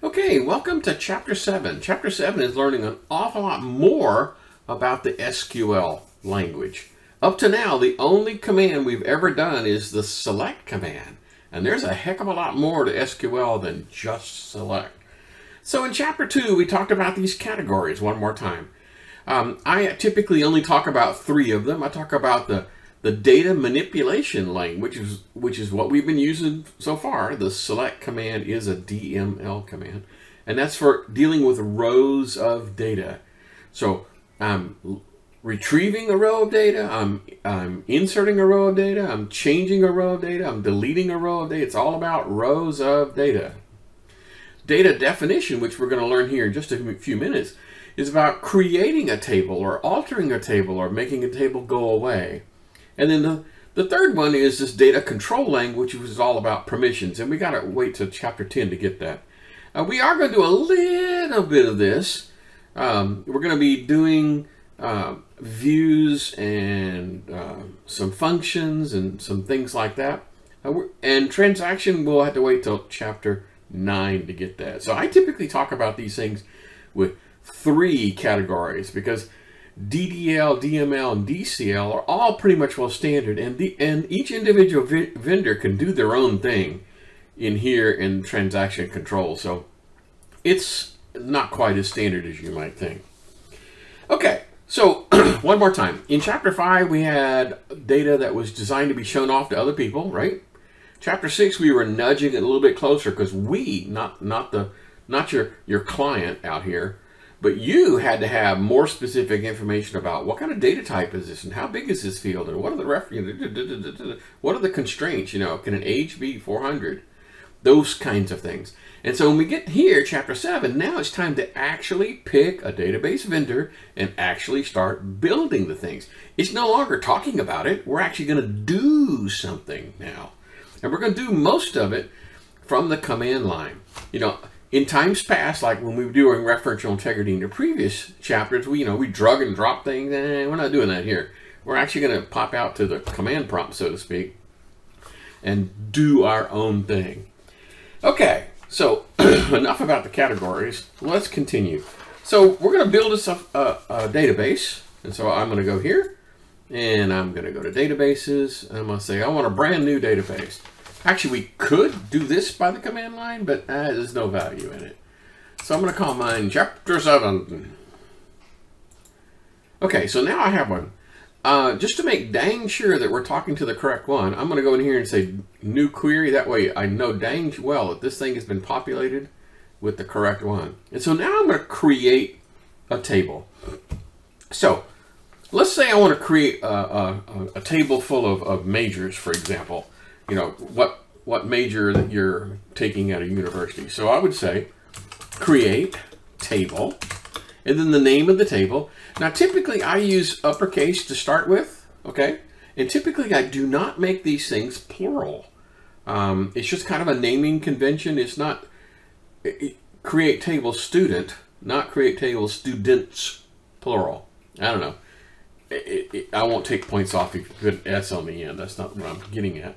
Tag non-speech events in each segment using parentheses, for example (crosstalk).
Okay, welcome to Chapter 7. Chapter 7 is learning an awful lot more about the SQL language. Up to now, the only command we've ever done is the select command. And there's a heck of a lot more to SQL than just select. So in Chapter 2, we talked about these categories one more time. Um, I typically only talk about three of them. I talk about the the data manipulation language, is, which is what we've been using so far. The select command is a DML command, and that's for dealing with rows of data. So I'm retrieving a row of data, I'm, I'm inserting a row of data, I'm changing a row of data, I'm deleting a row of data. It's all about rows of data. Data definition, which we're going to learn here in just a few minutes, is about creating a table or altering a table or making a table go away. And then the, the third one is this data control language, which is all about permissions. And we got to wait till chapter 10 to get that. Uh, we are going to do a little bit of this. Um, we're going to be doing uh, views and uh, some functions and some things like that. Uh, and transaction, we'll have to wait till chapter 9 to get that. So I typically talk about these things with three categories because DDL, DML, and DCL are all pretty much well standard, and the and each individual vendor can do their own thing in here in transaction control. So it's not quite as standard as you might think. Okay, so (clears throat) one more time. In chapter five, we had data that was designed to be shown off to other people, right? Chapter six, we were nudging it a little bit closer because we, not not the not your your client out here, but you had to have more specific information about what kind of data type is this and how big is this field and what are the ref what are the constraints, you know, can an age be 400? Those kinds of things. And so when we get here, chapter 7, now it's time to actually pick a database vendor and actually start building the things. It's no longer talking about it. We're actually going to do something now. And we're going to do most of it from the command line. You know, in times past, like when we were doing referential integrity in the previous chapters, we you know we drug and drop things. Eh, we're not doing that here. We're actually going to pop out to the command prompt, so to speak, and do our own thing. Okay, so (clears throat) enough about the categories. Let's continue. So we're going to build us a, a, a database, and so I'm going to go here, and I'm going to go to databases. I'm going to say I want a brand new database. Actually, we could do this by the command line, but uh, there's no value in it. So I'm going to call mine Chapter 7. Okay, so now I have one. Uh, just to make dang sure that we're talking to the correct one, I'm going to go in here and say new query. That way I know dang well that this thing has been populated with the correct one. And so now I'm going to create a table. So let's say I want to create a, a, a table full of, of majors, for example you know, what, what major that you're taking at a university. So I would say create table and then the name of the table. Now, typically I use uppercase to start with, okay? And typically I do not make these things plural. Um, it's just kind of a naming convention. It's not it, create table student, not create table students, plural. I don't know. It, it, I won't take points off if you put S on the end. That's not what I'm getting at.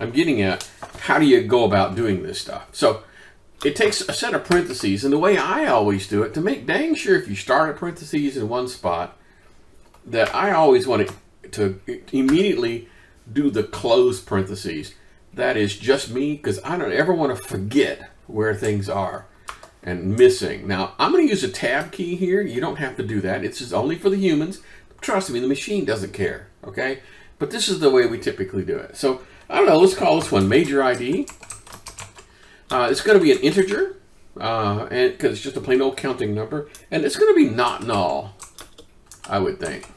I'm getting at how do you go about doing this stuff. So it takes a set of parentheses, and the way I always do it, to make dang sure if you start a parentheses in one spot, that I always want to, to immediately do the close parentheses. That is just me, because I don't ever want to forget where things are and missing. Now, I'm going to use a tab key here. You don't have to do that. It's just only for the humans. Trust me, the machine doesn't care, okay? But this is the way we typically do it. So I don't know, let's call this one major ID. Uh, it's going to be an integer, uh, and because it's just a plain old counting number, and it's going to be not null, I would think.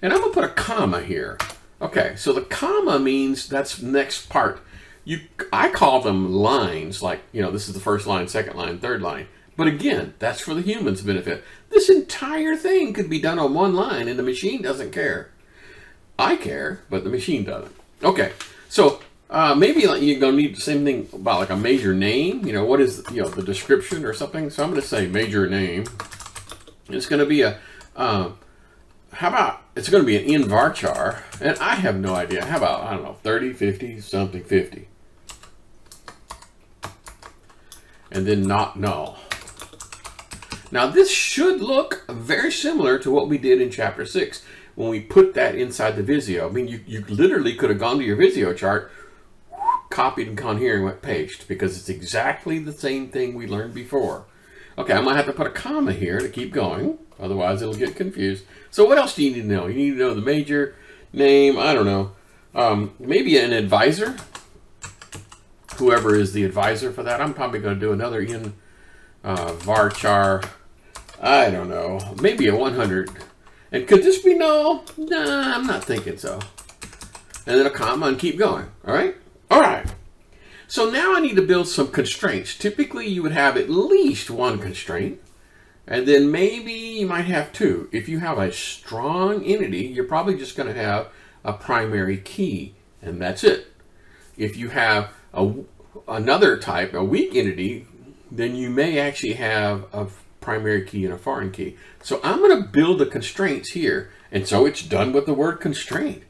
And I'm going to put a comma here. Okay, so the comma means that's next part. You, I call them lines, like, you know, this is the first line, second line, third line. But again, that's for the human's benefit. This entire thing could be done on one line, and the machine doesn't care. I care, but the machine doesn't. Okay, so uh, maybe like you're gonna need the same thing about like a major name. You know, what is you know the description or something. So I'm gonna say major name. It's gonna be a. Uh, how about it's to be an nvarchar and I have no idea how about I don't know 30 50 something 50 and then not null. Now this should look very similar to what we did in chapter 6 when we put that inside the Visio. I mean, you, you literally could have gone to your Visio chart, copied and gone here and went paste because it's exactly the same thing we learned before. Okay, I'm to have to put a comma here to keep going. Otherwise, it'll get confused. So what else do you need to know? You need to know the major, name, I don't know. Um, maybe an advisor. Whoever is the advisor for that. I'm probably going to do another in uh, varchar. I don't know. Maybe a 100. And could this be null? Nah, I'm not thinking so. And then a comma and keep going. All right? All right. So now I need to build some constraints. Typically, you would have at least one constraint. And then maybe you might have two. If you have a strong entity, you're probably just going to have a primary key, and that's it. If you have a, another type, a weak entity, then you may actually have a primary key and a foreign key. So I'm going to build the constraints here. And so it's done with the word constraint.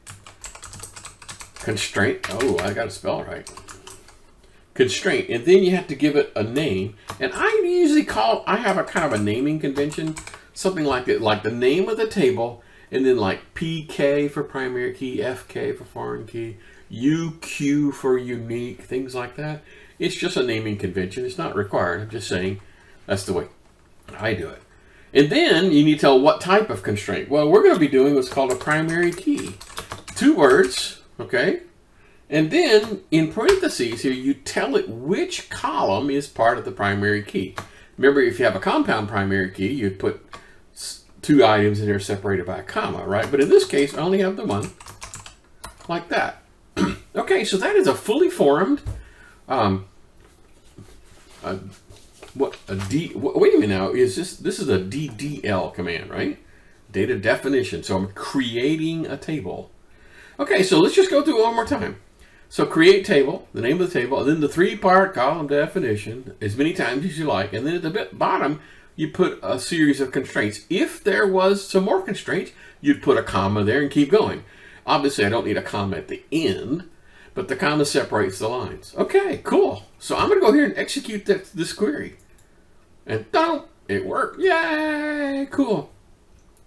Constraint. Oh, I got to spell right constraint and then you have to give it a name and I usually call I have a kind of a naming convention something like it like the name of the table and then like PK for primary key FK for foreign key UQ for unique things like that it's just a naming convention it's not required I'm just saying that's the way I do it and then you need to tell what type of constraint well we're going to be doing what's called a primary key two words okay and then in parentheses here, you tell it which column is part of the primary key. Remember, if you have a compound primary key, you'd put two items in there separated by a comma, right? But in this case, I only have the one like that. (clears throat) okay, so that is a fully formed, um, what, a D, wait a minute now, is this, this is a DDL command, right? Data definition. So I'm creating a table. Okay, so let's just go through it one more time. So create table, the name of the table, and then the three-part column definition as many times as you like. And then at the bottom, you put a series of constraints. If there was some more constraints, you'd put a comma there and keep going. Obviously, I don't need a comma at the end, but the comma separates the lines. Okay, cool. So I'm going to go here and execute this, this query. And don't it worked. Yay, cool.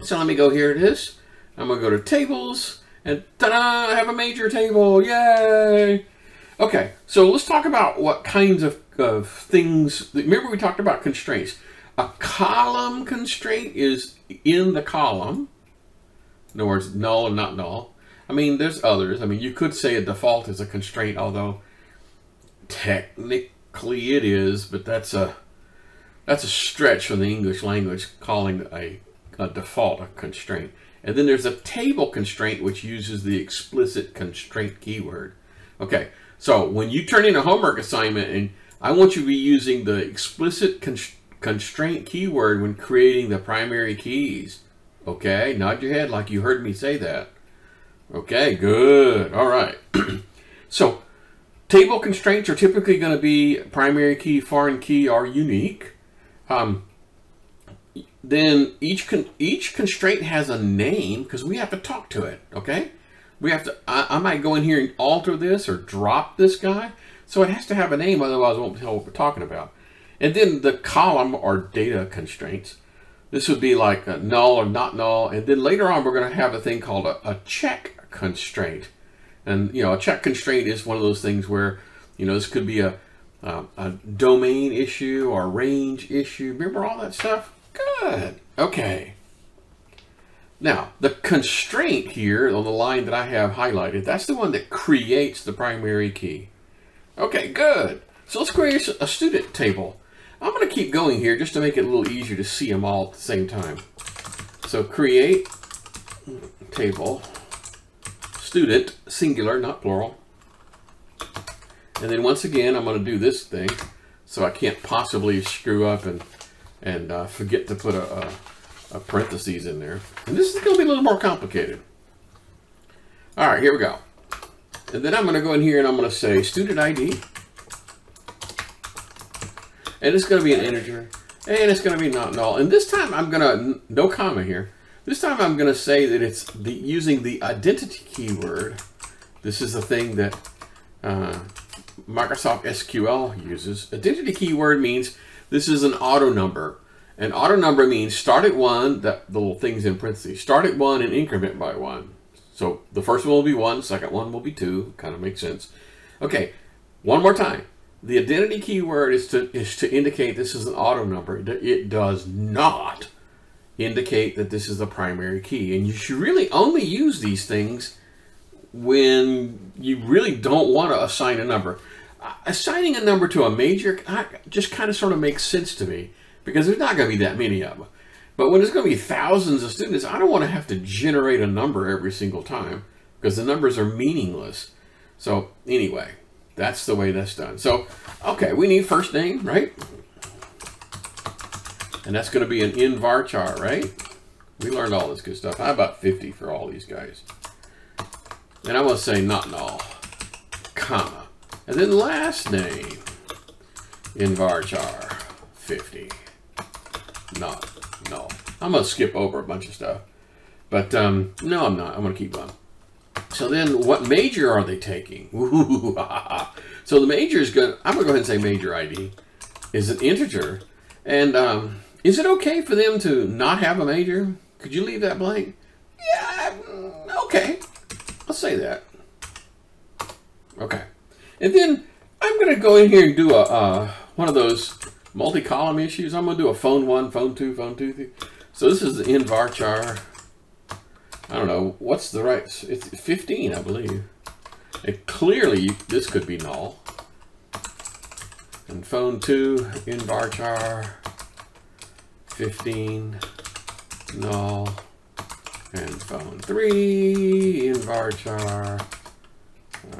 So let me go here it is. I'm to go to tables and ta-da, I have a major table, yay! Okay, so let's talk about what kinds of, of things, remember we talked about constraints. A column constraint is in the column. In other words, null and not null. I mean, there's others. I mean, you could say a default is a constraint, although technically it is, but that's a that's a stretch from the English language calling a, a default a constraint. And then there's a table constraint which uses the explicit constraint keyword. Okay, so when you turn in a homework assignment and I want you to be using the explicit constraint keyword when creating the primary keys. Okay, nod your head like you heard me say that. Okay, good. All right. (clears throat) so table constraints are typically going to be primary key, foreign key, or unique. Um, then each con each constraint has a name because we have to talk to it, okay? We have to, I, I, might go in here and alter this or drop this guy. So it has to have a name, otherwise I won't tell what we're talking about. And then the column or data constraints. This would be like a null or not null. And then later on, we're going to have a thing called a, a check constraint. And, you know, a check constraint is one of those things where, you know, this could be a, Um, a domain issue or range issue. Remember all that stuff? Good. Okay. Now, the constraint here on the line that I have highlighted, that's the one that creates the primary key. Okay, good. So let's create a student table. I'm going to keep going here just to make it a little easier to see them all at the same time. So create table, student, singular, not plural. And then once again, I'm going to do this thing so I can't possibly screw up and and uh, forget to put a, a, a, parentheses in there. And this is going to be a little more complicated. All right, here we go. And then I'm going to go in here and I'm going to say student ID. And it's going to be an integer. And it's going to be not null. And this time I'm going to, no comma here. This time I'm going to say that it's the using the identity keyword. This is the thing that uh, Microsoft SQL uses. Identity keyword means this is an auto number. An auto number means start at one, that the little things in parentheses, start at one and increment by one. So the first one will be one, second one will be two, kind of makes sense. Okay, one more time. The identity keyword is to, is to indicate this is an auto number. It does not indicate that this is the primary key. And you should really only use these things when you really don't want to assign a number. Uh, assigning a number to a major just kind of sort of makes sense to me because there's not going to be that many of them. But when there's going to be thousands of students, I don't want to have to generate a number every single time because the numbers are meaningless. So anyway, that's the way that's done. So, okay, we need first name, right? And that's going to be an nvarchar, right? We learned all this good stuff. How about 50 for all these guys? And I'm going to say not null, comma. And then last name nvarchar 50. Not null. I'm going to skip over a bunch of stuff. But um, no, I'm not. I'm going to keep going. So then what major are they taking? (laughs) So the major is going to, I'm going to go ahead and say major ID is an integer. And um, is it okay for them to not have a major? Could you leave that blank? Yeah. Say that. Okay. And then I'm going to go in here and do a uh, one of those multi-column issues. I'm going to do a phone one, phone two, phone two. Three. So this is the nvarchar. I don't know. What's the right? It's 15, I believe. It clearly, this could be null. And phone two nvarchar 15 null and phone 3 nvarchar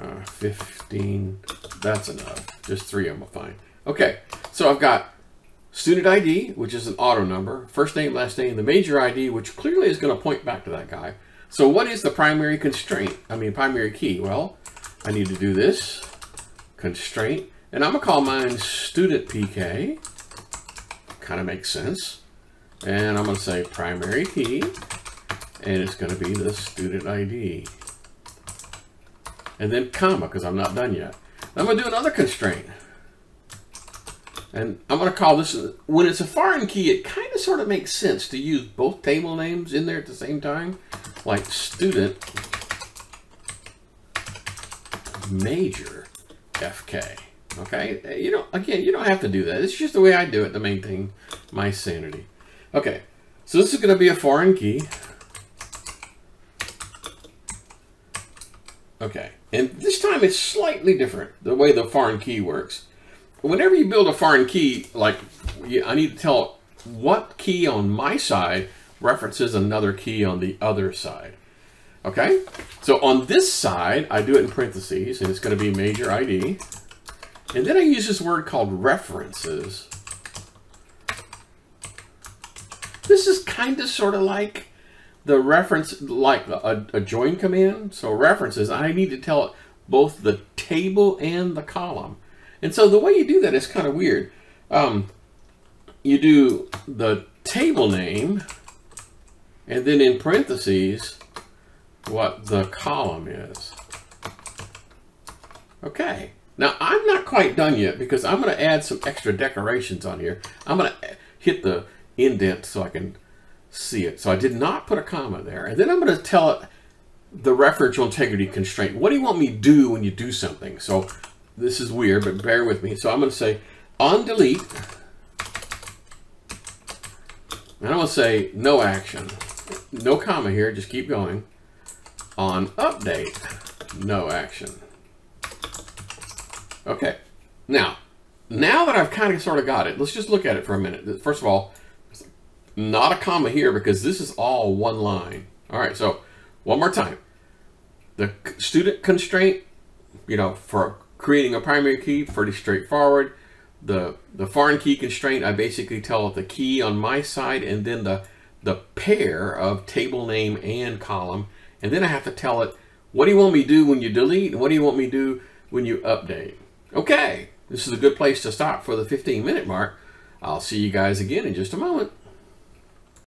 uh, 15 that's enough. Just three of them are fine. Okay so I've got student ID which is an auto number first name last name the major ID which clearly is going to point back to that guy. So what is the primary constraint? I mean primary key? Well I need to do this constraint and I'm gonna call mine student PK kind of makes sense. And I'm going to say primary key and it's going to be the student ID. And then comma, because I'm not done yet. I'm going to do another constraint. And I'm going to call this, when it's a foreign key, it kind of sort of makes sense to use both table names in there at the same time. Like student major FK. Okay, you know, again, you don't have to do that. It's just the way I do it, to maintain my sanity. Okay, so this is going to be a foreign key. Okay, and this time it's slightly different, the way the foreign key works. Whenever you build a foreign key, like I need to tell what key on my side references another key on the other side. Okay, so on this side, I do it in parentheses, and it's going to be major ID. And then I use this word called references. This is kind of sort of like the reference, like a, a join command. So references, I need to tell it both the table and the column. And so the way you do that is kind of weird. Um, you do the table name, and then in parentheses, what the column is. Okay. Now, I'm not quite done yet because I'm going to add some extra decorations on here. I'm going to hit the indent so I can see it. So I did not put a comma there. And then I'm going to tell it the referential integrity constraint. What do you want me to do when you do something? So this is weird, but bear with me. So I'm going to say on delete, and I'm going to say no action. No comma here, just keep going. On update, no action. Okay, now, now that I've kind of sort of got it, let's just look at it for a minute. First of all, not a comma here because this is all one line. All right, so one more time. The student constraint, you know, for creating a primary key, pretty straightforward. The, the foreign key constraint, I basically tell it the key on my side and then the, the pair of table name and column. And then I have to tell it, what do you want me to do when you delete? And what do you want me to do when you update? Okay, this is a good place to stop for the 15 minute mark. I'll see you guys again in just a moment.